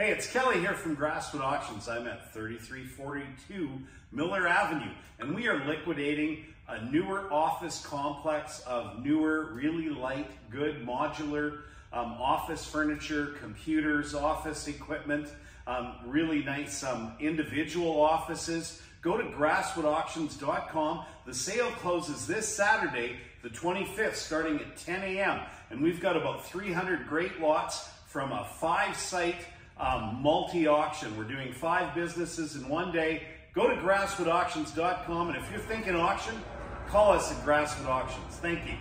Hey, it's Kelly here from Grasswood Auctions. I'm at 3342 Miller Avenue, and we are liquidating a newer office complex of newer, really light, good modular um, office furniture, computers, office equipment, um, really nice um, individual offices. Go to grasswoodauctions.com. The sale closes this Saturday, the 25th, starting at 10 a.m. And we've got about 300 great lots from a five site um, multi-auction. We're doing five businesses in one day. Go to grasswoodauctions.com and if you're thinking auction, call us at Grasswood Auctions. Thank you.